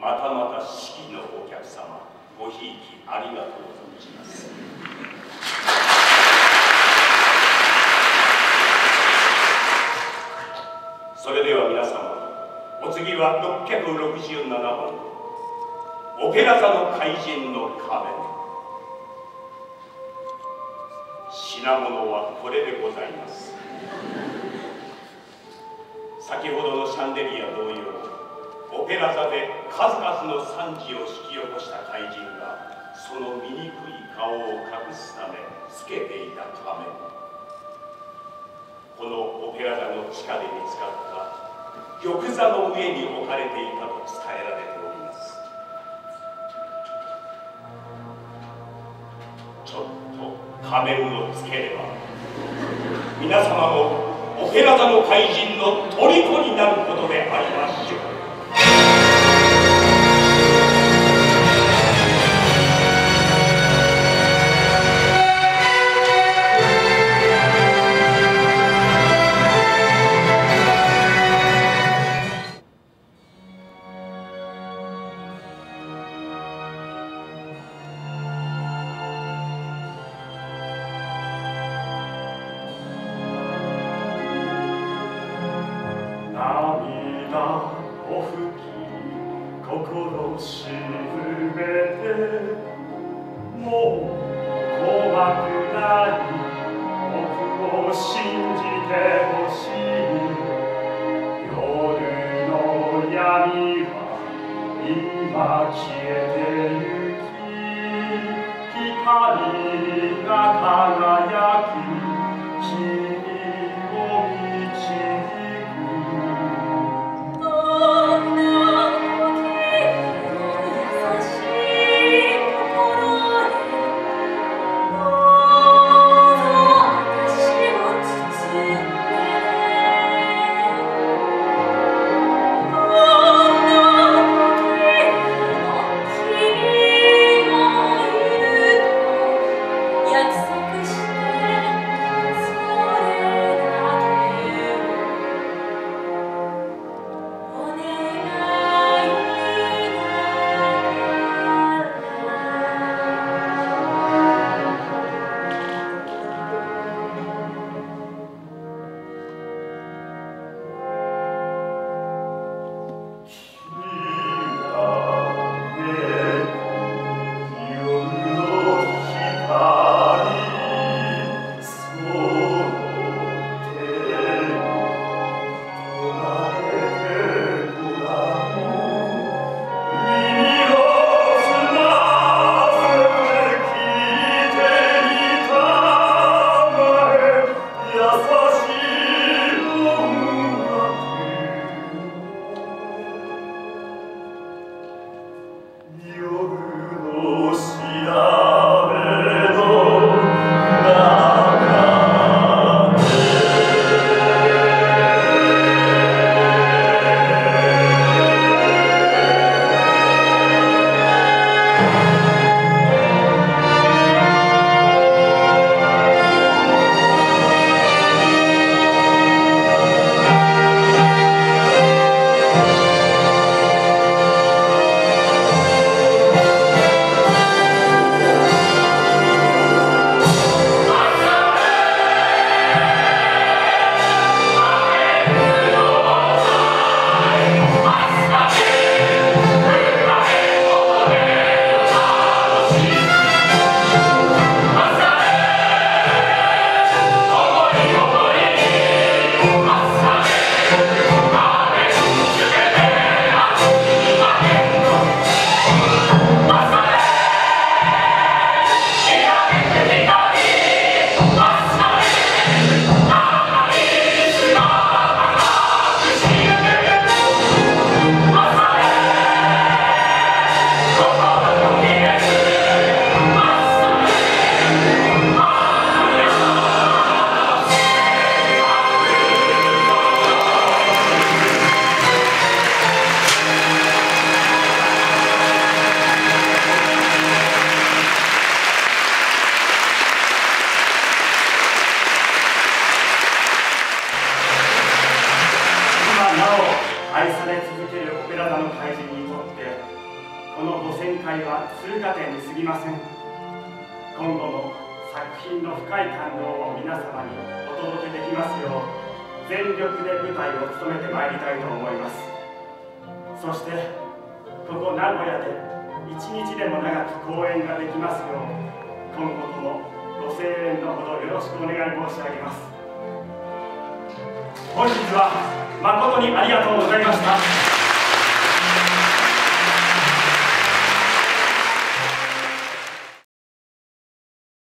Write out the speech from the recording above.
またまた式のお客様ごひいきありがとう存じます。それでは皆様お次は667番オペラ座の怪人の仮面品物はこれでございます。先ほどのシャンデリア同様オペラ座で数々の惨事を引き起こした怪人がその醜い顔を隠すためつけていた仮面。このオペラ座の地下で見つかった玉座の上に置かれていたと伝えられております。ちょっと仮面をつければ皆様もオペラ座の怪人の虜になることでありましょう。涙を拭き心沈めてもう怖くない僕を信じてほしい夜の闇は今消えてゆき光が輝くこのご旋回は通過点に過ぎません。今後も作品の深い感動を皆様にお届けできますよう全力で舞台を務めてまいりたいと思います。そしてここ名古屋で一日でも長く公演ができますよう今後ともご声援のほどよろしくお願い申し上げます。本日は誠にありがとうございました。